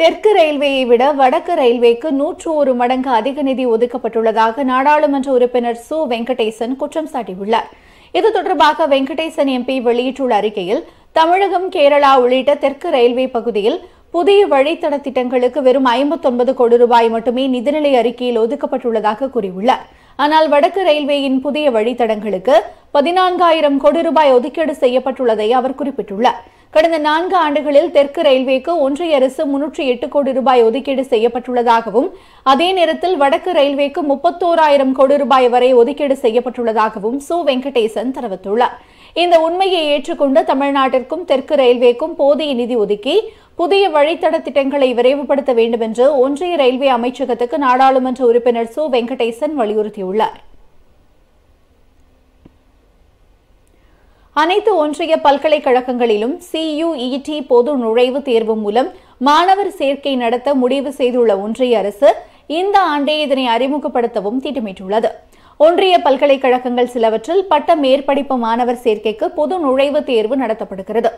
தெற்கு ரயில்வேயை விட வடக்கு ரயில்வேக்கு நூற்று ஒரு மடங்கு அதிக நிதி ஒதுக்கப்பட்டுள்ளதாக நாடாளுமன்ற உறுப்பினர் சு. வெங்கடேசன் குற்றம் சாட்டியுள்ளார். இது தொடர்பாக வெங்கடேசன் எம்பி வெளியிட்டுள்ள அறிக்கையில் தமிழகம் கேரளா உள்ளிட்ட தெற்கு ரயில்வே பகுதியில் புதிய வழித்தட திட்டங்களுக்கு வெறும் 59 கோடி ரூபாய் மட்டுமே நிதிநிலை அறிக்கையில் ஒதுக்கப்பட்டுள்ளதாக கூறியுள்ளார். ஆனால் வடக்கு ரயில்வேயின் புதிய வழித்தடங்களுக்கு பதினான்காயிரம் கோடி ரூபாய் ஒதுக்கீடு செய்யப்பட்டுள்ளதை அவர் குறிப்பிட்டுள்ளார். கடந்த நான்கு ஆண்டுகளில் தெற்கு ரயில்வேக்கு ஒன்றிய அரசு முன்னூற்றி எட்டு கோடி ரூபாய் ஒதுக்கீடு செய்யப்பட்டுள்ளதாகவும் அதே நேரத்தில் வடக்கு ரயில்வேக்கு முப்பத்தோராயிரம் கோடி ரூபாய் வரை ஒதுக்கீடு செய்யப்பட்டுள்ளதாகவும் சு. வெங்கடேசன் தெரிவித்துள்ளார். இந்த உண்மையை ஏற்றுக்கொண்டு தமிழ்நாட்டிற்கும் தெற்கு ரயில்வேக்கும் போதிய நிதி ஒதுக்கி புதிய வழித்தட திட்டங்களை விரைவுபடுத்த வேண்டும் என்று ஒன்றிய ரயில்வே அமைச்சகத்துக்கு நாடாளுமன்ற உறுப்பினர் சு. வெங்கடேசன் வலியுறுத்தியுள்ளார். அனைத்து ஒன்றிய பல்கலைக்கழகங்களிலும் சியுஇடி பொது நுழைவுத் தேர்வு மூலம் மாணவர் சேர்க்கை நடத்த முடிவு செய்துள்ள ஒன்றிய அரசு இந்த ஆண்டே இதனை அறிமுகப்படுத்தவும் திட்டமிட்டுள்ளது. ஒன்றிய பல்கலைக்கழகங்கள் சிலவற்றில் பட்ட மேற்படிப்பு மாணவர் சேர்க்கைக்கு பொது நுழைவுத் தேர்வு நடத்தப்படுகிறது.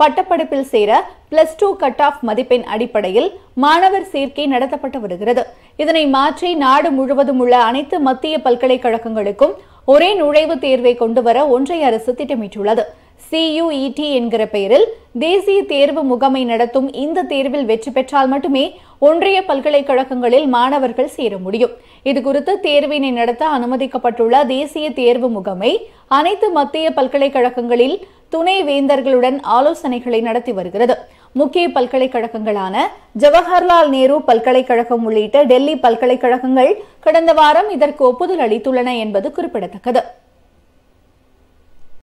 பட்டப்படிப்பில் சேர பிளஸ் டூ கட் ஆஃப் மதிப்பெண் அடிப்படையில் மாணவர் சேர்க்கை நடத்தப்பட்டு வருகிறது. இதனை மாற்றி நாடு முழுவதும் உள்ள அனைத்து மத்திய பல்கலைக்கழகங்களுக்கும் ஒரே நுழைவுத் தேர்வை கொண்டுவர ஒன்றிய அரசு திட்டமிட்டுள்ளது. சியுஇடி என்கிற பெயரில் தேசிய தேர்வு முகமை நடத்தும் இந்த தேர்வில் வெற்றி பெற்றால் மட்டுமே ஒன்றிய பல்கலைக்கழகங்களில் மாணவர்கள் சேர முடியும். இதுகுறித்து தேர்வினை நடத்த அனுமதிக்கப்பட்டுள்ள தேசிய தேர்வு முகமை அனைத்து மத்திய பல்கலைக்கழகங்களில் துணை வேந்தர்களுடன் ஆலோசனைகளை நடத்தி வருகிறது. முக்கிய பல்கலைக்கழகங்களான ஜவஹர்லால் நேரு பல்கலைக்கழகம் உள்ளிட்ட டெல்லி பல்கலைக்கழகங்கள் கடந்த வாரம் இதற்கு ஒப்புதல் அளித்துள்ளன என்பது குறிப்பிடத்தக்கது.